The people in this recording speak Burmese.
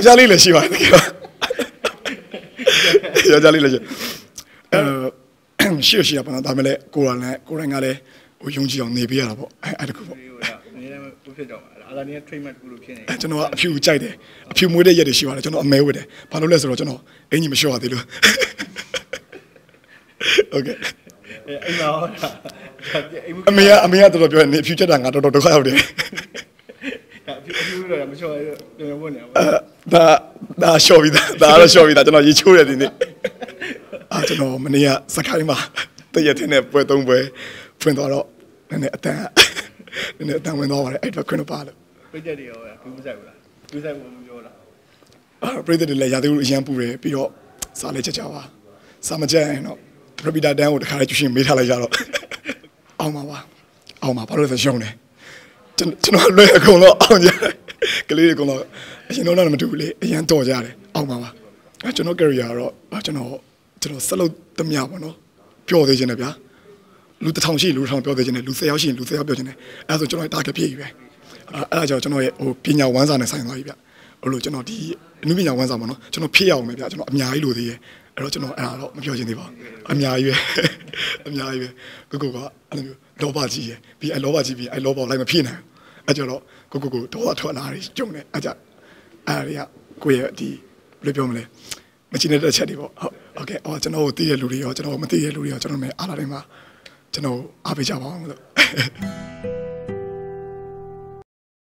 ယောက်ျားလေးလည်းရှိပါတယ်တကယ်ပါယောက်ျားလေးလည်းရှိအဲရှိရရှိရပါတော့ဒါမဲ့လည်းကိုယ်ကလည်းကိုယ်တိုင်ကလည်းဟိုယုံကြည်အောင်နေပေးရတာပေါ့အဲအဲ့တခုပေါ့ ဒီဟိုကအနည်းနဲ့မဖြစ်တော့ပါအာသာနေ treatment တခုလိုဖြစ်နေ အဲကျွန်တော်ကအဖြူကြိုက်တယ်အဖြူမွေးတဲ့ရက်တွေရှိပါတယ်ကျွန်တော်အမဲဝတ်တယ်ဘာလို့လဲဆိုတော့ကျွန်တော်အင်ကြီးမလျှော့ရသေးလို့โอเค အဲအိမ်မှာဟောတာအိမ် အမေကအမေကတော်တော်ပြောနေအဖြူချက်တာငါတော်တော်ဒုက္ခရောက်တယ် အဖြစ်အဖြစ် တော့မချော်ရပြန်ဝင်နေပါအဲဒါဒါလျှော့ပြီးသားဒါကတော့လျှော့ပြီးသားကျွန်တော်ရေချိုးတယ်ဒီနေ့အာကျွန်တော်မနေ့ကစခိုင်းမှာတရက်ထင်းနဲ့ပွဲသုံးပွဲဖွင့်သွားတော့နည်းနည်းအတန်းနည်းနည်းအတန်းဝင်သွားပါတယ်အဲ့တော့ခွင့်တော့ပါလို့ပြည့်တဲ့တွေရောဘူးမဆိုင်ဘူးလားဘူးဆိုင်ဘူးမပြောလားအာပြည်သူတွေလည်းရာသီဥတုအရန်ပူတယ်ပြီးတော့စားလေးချက်ကြပါစားမကြရင်တော့ရပီတာတန်းကိုတခါလေးကျူရှင်မေးထားလိုက်ကြတော့အောင်ပါပါအောင်ပါဘာလို့လဲဆိုရှုံးတယ် ကျွန်ကျွန်တော်လွယ်အကုန်တော့အောင်ကြတယ်ကလေးတွေအကုန်တော့အရင်တော့လည်းမတူဘူးလေအရန်တော်ကြတယ်အောင်ပါပါအဲကျွန်တော် career ကတော့ကျွန်တော်ကျွန်တော်ဆက်လုပ်သမျှပေါ့နော်ပျော်သေးခြင်းနဲ့ဗျာလူတစ်ထောင်ရှိလူတစ်ထောင်ပြောသေးခြင်းနဲ့လူ၁၀ယောက်ရှိရင်လူ၁၀ယောက်ပြောခြင်းနဲ့အဲဒါဆိုကျွန်တော် target ပြည့်ပြီပဲအဲအဲ့ဒါကြောင့်ကျွန်တော်ရဲ့ဟိုပညာဝမ်းစာနဲ့ဆိုင်သွားပြီဗျဟိုလိုကျွန်တော်ဒီအနုပညာဝမ်းစာပေါ့နော်ကျွန်တော်ဖြည့်ရအောင်ပဲဗျကျွန်တော်အများကြီးလိုသေးရဲ့အဲ့တော့ကျွန်တော်အဲ့ဒါတော့မပြောချင်သေးပါဘူးအများကြီးပဲအများကြီးပဲကိုကိုကအဲ့လိုမျိုးလောဘကြီးရဲ့ပြီးအဲ့လောဘကြီးပြီးအဲ့လောဘကိုလိုက်မဖြည့်နိုင် အဲကြတော့ကိုကိုကိုဒေါသထွက်လာတယ်ကြုံတယ်အဲကြအဲ့ဒါတွေကကိုရဲ့ဒီဘယ်လိုပြောမလဲမချိနေတဲ့ချက်တွေပေါ့ဟုတ်ဟုတ်ကဲ့အော်ကျွန်တော်ကိုသိတဲ့လူတွေရောကျွန်တော်ကိုမသိတဲ့လူတွေရောကျွန်တော်နဲ့အားလာတယ်မှာကျွန်တော်အားပေးကြပါအောင်လို့